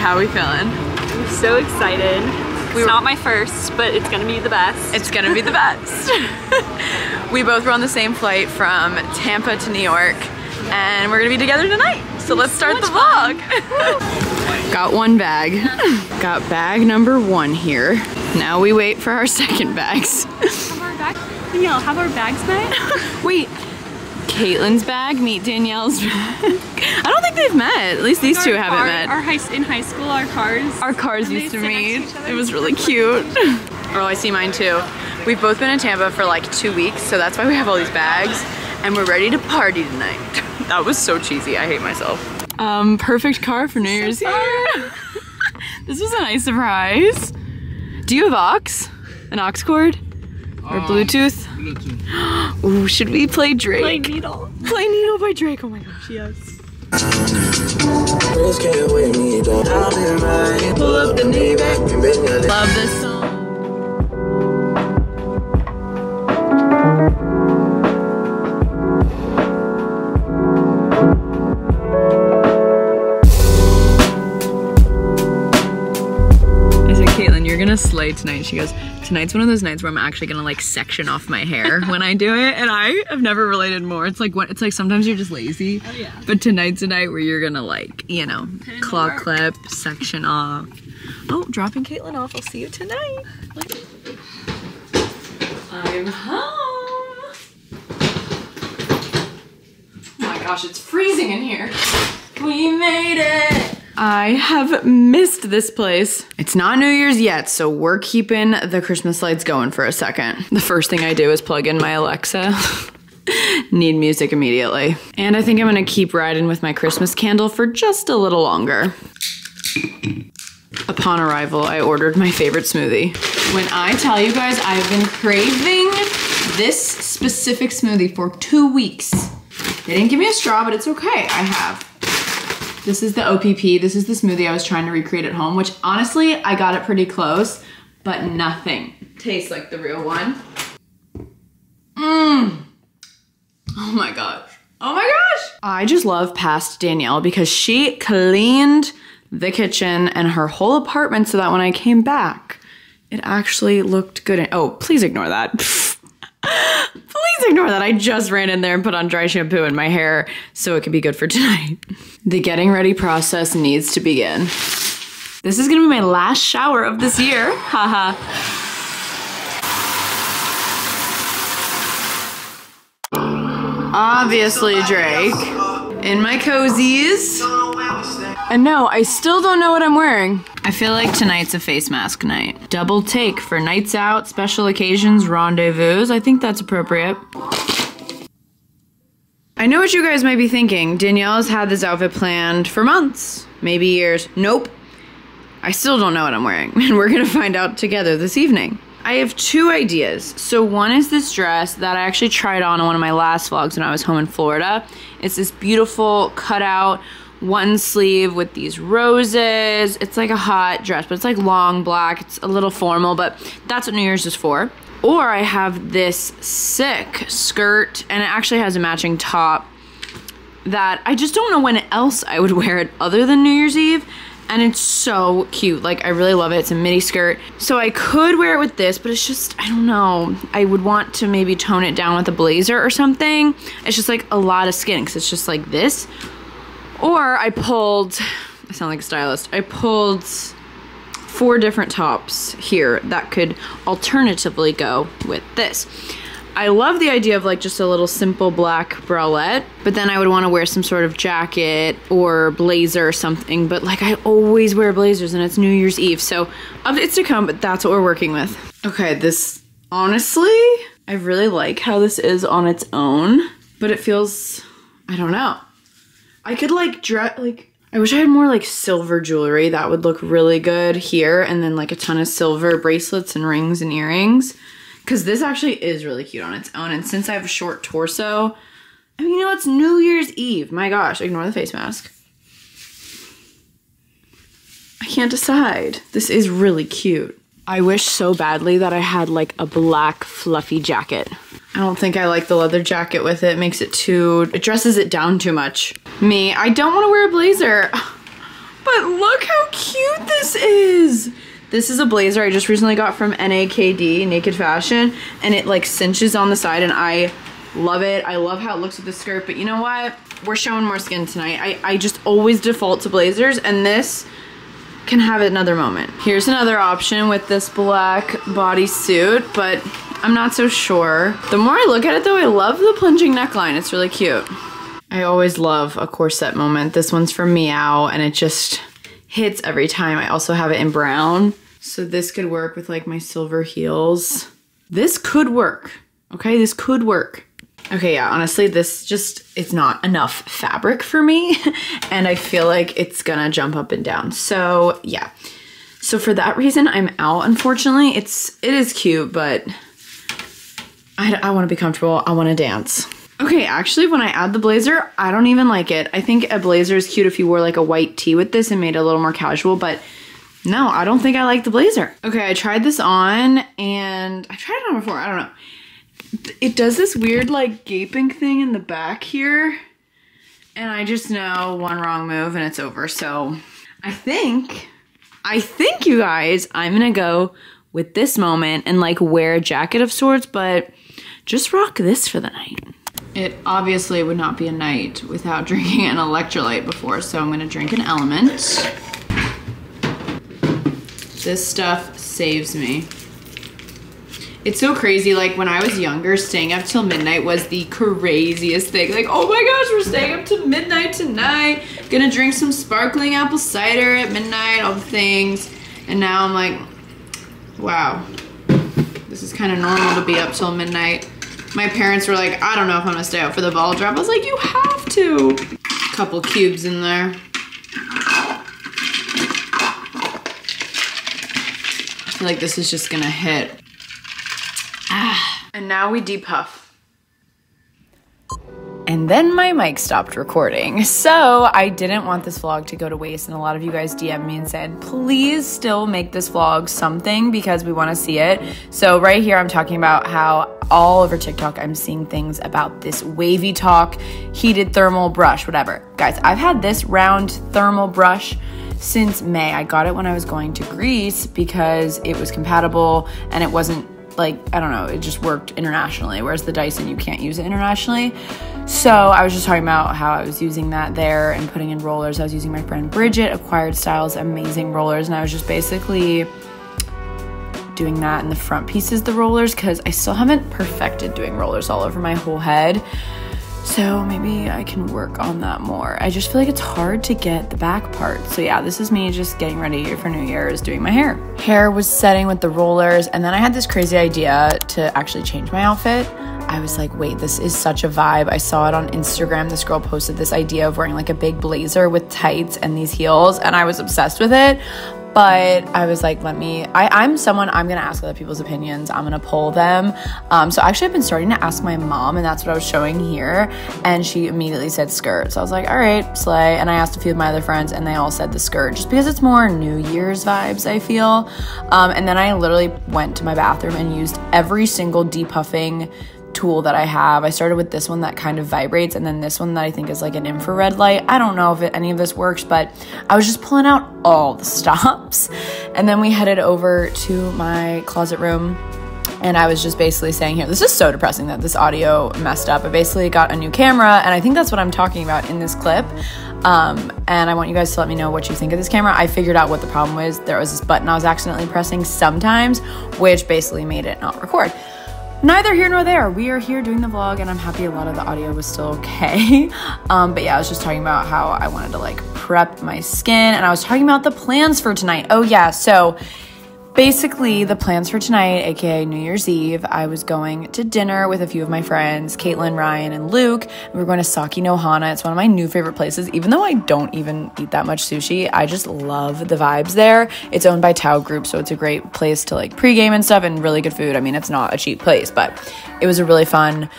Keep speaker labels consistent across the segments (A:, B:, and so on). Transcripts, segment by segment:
A: How are we feeling?
B: I'm so excited. We it's not my first, but it's gonna be the best.
A: It's gonna be the best. we both were on the same flight from Tampa to New York and we're gonna be together tonight. So let's start the vlog. Got one bag. Got bag number one here. Now we wait for our second bags.
B: have our bags. Danielle, have our bags met?
A: Wait, Caitlin's bag meet Danielle's bag. I don't think they've met. At least these
B: Our
A: two haven't
B: car-
A: met.
B: Our high, in high school, our cars.
A: Our cars used to
B: sit next to
A: meet. It was really cute. Oh, I see mine too. We've both been in Tampa for like two weeks, so that's why we have all these bags. And we're ready to party tonight. that was so cheesy. I hate myself. Um, perfect car for New Year's Eve. this was a nice surprise. Do you have aux? An aux cord? Or Bluetooth?
C: Bluetooth.
A: Ooh, should we play Drake?
B: Play needle.
A: Play Needle by Drake. Oh my gosh, yes.
D: Just can't weigh
A: you're gonna slay tonight. She goes, tonight's one of those nights where I'm actually gonna like section off my hair when I do it. And I have never related more. It's like what it's like sometimes you're just lazy.
B: Oh, yeah.
A: But tonight's a night where you're gonna like, you know, claw clip, section off. Oh, dropping Caitlin off. I'll see you tonight. I'm home. Oh my gosh, it's freezing in here. We made it. I have missed this place. It's not New Year's yet, so we're keeping the Christmas lights going for a second. The first thing I do is plug in my Alexa. Need music immediately. And I think I'm gonna keep riding with my Christmas candle for just a little longer. Upon arrival, I ordered my favorite smoothie. When I tell you guys I've been craving this specific smoothie for two weeks. They didn't give me a straw, but it's okay. I have. This is the OPP. This is the smoothie I was trying to recreate at home, which honestly, I got it pretty close, but nothing tastes like the real one. Mmm. Oh my gosh. Oh my gosh. I just love past Danielle because she cleaned the kitchen and her whole apartment so that when I came back, it actually looked good. And, oh, please ignore that. please ignore that. I just ran in there and put on dry shampoo in my hair so it could be good for tonight. The getting ready process needs to begin. This is gonna be my last shower of this year. Haha. Obviously, Drake. In my cozies. And no, I still don't know what I'm wearing. I feel like tonight's a face mask night. Double take for nights out, special occasions, rendezvous. I think that's appropriate. I know what you guys might be thinking. Danielle's had this outfit planned for months, maybe years. Nope. I still don't know what I'm wearing, and we're gonna find out together this evening. I have two ideas. So, one is this dress that I actually tried on in one of my last vlogs when I was home in Florida. It's this beautiful cutout one sleeve with these roses. It's like a hot dress, but it's like long black. It's a little formal, but that's what New Year's is for. Or I have this sick skirt, and it actually has a matching top that I just don't know when else I would wear it other than New Year's Eve. And it's so cute. Like, I really love it. It's a midi skirt. So I could wear it with this, but it's just, I don't know. I would want to maybe tone it down with a blazer or something. It's just like a lot of skin because it's just like this. Or I pulled, I sound like a stylist. I pulled four different tops here that could alternatively go with this. I love the idea of like just a little simple black bralette, but then I would want to wear some sort of jacket or blazer or something. But like I always wear blazers and it's New Year's Eve, so updates to come, but that's what we're working with. Okay, this honestly, I really like how this is on its own, but it feels, I don't know. I could like dress like I wish I had more like silver jewelry. That would look really good here and then like a ton of silver bracelets and rings and earrings. Cuz this actually is really cute on its own and since I have a short torso, I mean, you know, it's New Year's Eve. My gosh, ignore the face mask. I can't decide. This is really cute. I wish so badly that I had like a black fluffy jacket. I don't think I like the leather jacket with it. it makes it too, it dresses it down too much. Me, I don't want to wear a blazer. But look how cute this is. This is a blazer I just recently got from NAKD, Naked Fashion, and it like cinches on the side and I love it. I love how it looks with the skirt, but you know what? We're showing more skin tonight. I, I just always default to blazers and this can have it another moment. Here's another option with this black bodysuit, but I'm not so sure. The more I look at it though, I love the plunging neckline. It's really cute. I always love a corset moment. This one's from Miaou and it just hits every time. I also have it in brown. So this could work with like my silver heels. This could work. Okay, this could work. Okay, yeah, honestly, this just, it's not enough fabric for me. and I feel like it's gonna jump up and down. So yeah. So for that reason, I'm out, unfortunately. It's, it is cute, but I, I wanna be comfortable. I wanna dance. Okay, actually, when I add the blazer, I don't even like it. I think a blazer is cute if you wore like a white tee with this and made it a little more casual, but no, I don't think I like the blazer. Okay, I tried this on and I tried it on before, I don't know. It does this weird like gaping thing in the back here. And I just know one wrong move and it's over. So I think, I think you guys, I'm gonna go with this moment and like wear a jacket of sorts, but just rock this for the night. It obviously would not be a night without drinking an electrolyte before, so I'm gonna drink an LMNT. This stuff saves me. It's so crazy, like when I was younger, staying up till midnight was the craziest thing. Like, oh my gosh, we're staying up till midnight tonight. Gonna drink some sparkling apple cider at midnight, all the things. And now I'm like, wow, this is kind of normal to be up till midnight. My parents were like, I don't know if I'm gonna stay out for the ball drop. I was like, you have to. Couple cubes in there. I feel like this is just gonna hit. And now we depuff. And then my mic stopped recording. So I didn't want this vlog to go to waste. And a lot of you guys DM me and said, please still make this vlog something because we want to see it. So right here, I'm talking about how all over TikTok, I'm seeing things about this wavy talk, heated thermal brush, whatever. Guys, I've had this round thermal brush since May. I got it when I was going to Greece because it was compatible and it wasn't like I don't know, it just worked internationally. Whereas the Dyson, you can't use it internationally. So I was just talking about how I was using that there and putting in rollers. I was using my friend Bridget, Acquired Styles, amazing rollers, and I was just basically doing that in the front pieces, the rollers, because I still haven't perfected doing rollers all over my whole head. So maybe I can work on that more. I just feel like it's hard to get the back part. So yeah, this is me just getting ready for New Year's, doing my hair. Hair was setting with the rollers, and then I had this crazy idea to actually change my outfit. I was like, wait, this is such a vibe. I saw it on Instagram. This girl posted this idea of wearing like a big blazer with tights and these heels, and I was obsessed with it but I was like, let me. I, I'm someone I'm gonna ask other people's opinions. I'm gonna pull them. Um, so actually, I've been starting to ask my mom, and that's what I was showing here. And she immediately said skirt. So I was like, all right, slay. And I asked a few of my other friends, and they all said the skirt, just because it's more New Year's vibes. I feel. Um, and then I literally went to my bathroom and used every single depuffing tool that I have. I started with this one that kind of vibrates and then this one that I think is like an infrared light. I don't know if it, any of this works, but I was just pulling out all the stops. And then we headed over to my closet room and I was just basically saying here, this is so depressing that this audio messed up. I basically got a new camera, and I think that's what I'm talking about in this clip. Um, and I want you guys to let me know what you think of this camera. I figured out what the problem was. There was this button I was accidentally pressing sometimes, which basically made it not record neither here nor there. We are here doing the vlog, and I'm happy a lot of the audio was still okay. Um, but yeah, I was just talking about how I wanted to like prep my skin, and I was talking about the plans for tonight. Oh, yeah, so basically the plans for tonight aka new year's eve i was going to dinner with a few of my friends caitlin ryan and luke. We were going to Sake No Hana. It's one of my new favorite places. Even though i don't even eat that much sushi i just love the vibes there. It's owned by tao group so it's a great place to like pregame and stuff and really good food. I mean it's not a cheap place but it was a really fun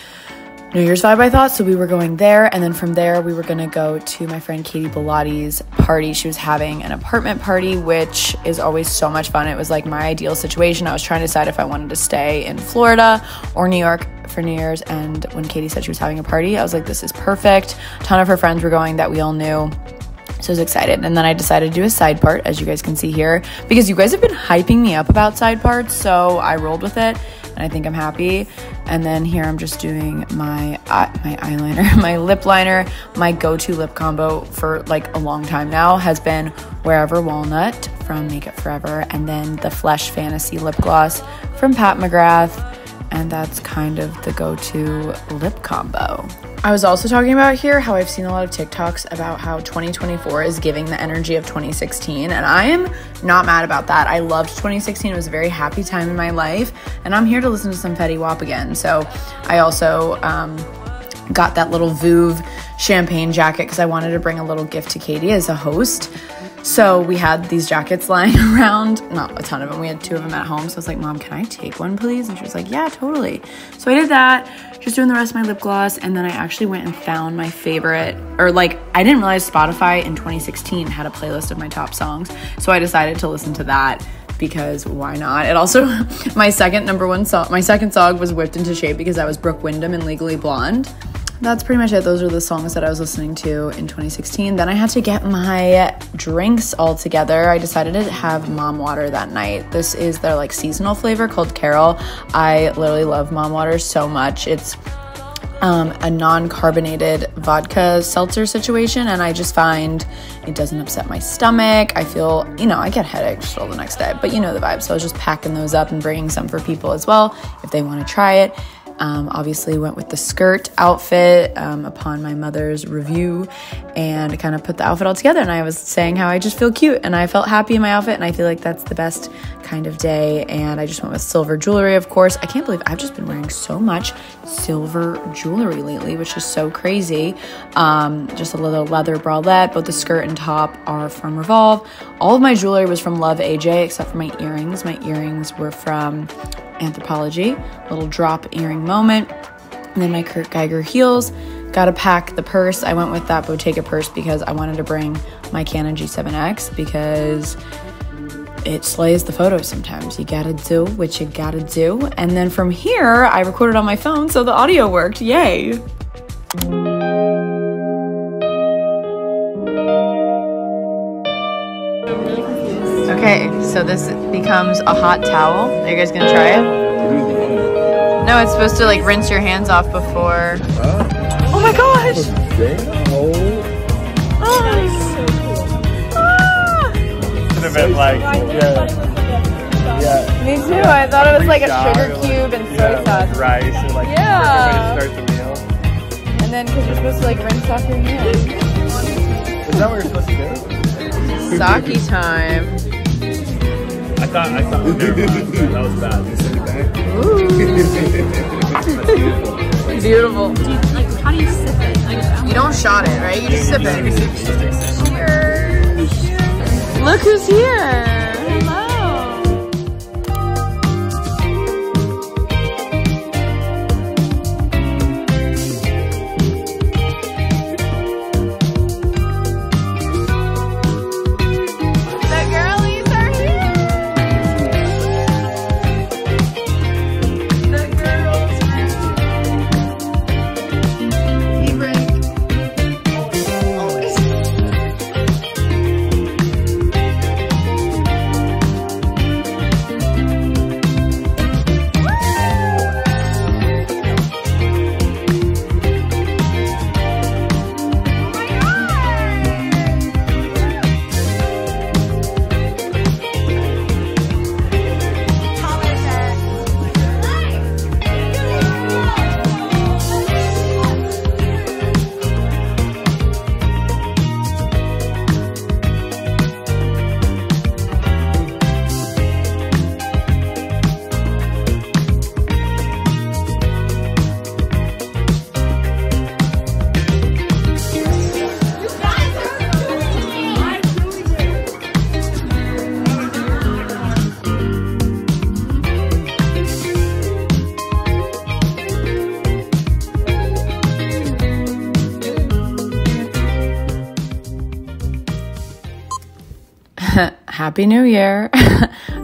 A: New Year's vibe, I thought. So we were going there. And then from there, we were going to go to my friend Katie Bellatti's party. She was having an apartment party, which is always so much fun. It was like my ideal situation. I was trying to decide if I wanted to stay in Florida or New York for New Year's. And when Katie said she was having a party, I was like, this is perfect. A ton of her friends were going that we all knew. So I was excited. And then I decided to do a side part, as you guys can see here, because you guys have been hyping me up about side parts. So I rolled with it and I think I'm happy. And then here I'm just doing my uh, my eyeliner, my lip liner. My go-to lip combo for like a long time now has been Wherever Walnut from Make Up For Ever, and then the Flesh Fantasy lip gloss from Pat McGrath. And that's kind of the go-to lip combo. I was also talking about here how I've seen a lot of TikToks about how 2024 is giving the energy of 2016, and I am not mad about that. I loved 2016, it was a very happy time in my life, and I'm here to listen to some Fetty Wap again. So I also um, got that little Veuve champagne jacket because I wanted to bring a little gift to Katie as a host. So we had these jackets lying around, not a ton of them. We had two of them at home. So I was like, Mom, can I take one, please? And she was like, Yeah, totally. So I did that, just doing the rest of my lip gloss. And then I actually went and found my favorite, or like, I didn't realize Spotify in 2016 had a playlist of my top songs. So I decided to listen to that because why not? It also, my second number one song, my second song was Whipped into Shape because I was Brooke Wyndham in Legally Blonde that's pretty much it. Those are the songs that I was listening to in 2016. Then I had to get my drinks all together. I decided to have mom water that night. This is their like seasonal flavor called Carol. I literally love mom water so much. It's um, a non carbonated vodka seltzer situation, and I just find it doesn't upset my stomach. I feel, you know, I get headaches still the next day, but you know the vibe. So I was just packing those up and bringing some for people as well if they want to try it. Um, obviously, went with the skirt outfit um, upon my mother's review and kind of put the outfit all together. And I was saying how I just feel cute and I felt happy in my outfit. And I feel like that's the best kind of day. And I just went with silver jewelry, of course. I can't believe I've just been wearing so much silver jewelry lately, which is so crazy. Um, just a little leather bralette. Both the skirt and top are from Revolve. All of my jewelry was from LUV AJ except for my earrings. My earrings were from Anthropologie, little drop earring moment. And then my Kurt Geiger heels. Got to pack the purse. I went with that Bottega purse because I wanted to bring my Canon G7X because it slays the photos sometimes. You gotta do what you gotta do. And then from here, I recorded on my phone, so the audio worked. Yay! So this becomes a hot towel. Are you guys gonna try it? No, it's supposed to like rinse your hands off before. Oh my gosh! Oh.
C: Could have been like, yeah, yeah.
A: Me too. I thought it was like a sugar cube and soy
C: yeah,
A: sauce.
C: rice or like
A: Yeah.
C: perfect way to start the meal.
A: And then because you're supposed to like rinse off your hands.
C: Is that what you're supposed to do?
A: Sake time.
C: I thought I thought never mind. That was bad.
A: Beautiful.
B: Like, how do you sip it? Like,
A: You don't shot it, right? You just sip it. Cheers. Look who's here. Happy New Year.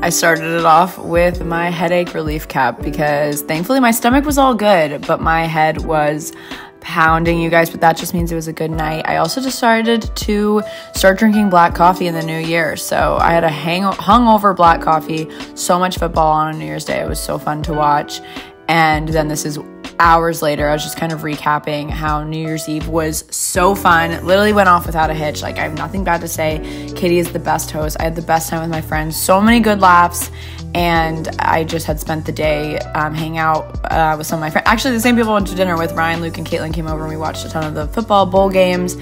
A: I started it off with my headache relief cap because thankfully my stomach was all good, but my head was pounding, you guys, but that just means it was a good night. I also decided to start drinking black coffee in the new year. So I had a hang hungover black coffee, so much football on New Year's Day. It was so fun to watch. And then this is hours later, I was just kind of recapping how New Year's Eve was so fun. literally went off without a hitch. Like, I have nothing bad to say. Katie is the best host. I had the best time with my friends. So many good laughs. And I just had spent the day um, hanging out uh, with some of my friends. Actually, the same people I went to dinner with Ryan, Luke, and Caitlin came over and we watched a ton of the football bowl games.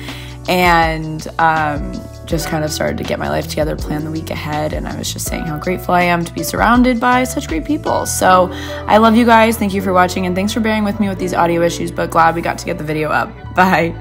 A: And um, just kind of started to get my life together, plan the week ahead, and I was just saying how grateful I am to be surrounded by such great people. So I love you guys. Thank you for watching, and thanks for bearing with me with these audio issues, but glad we got to get the video up. Bye.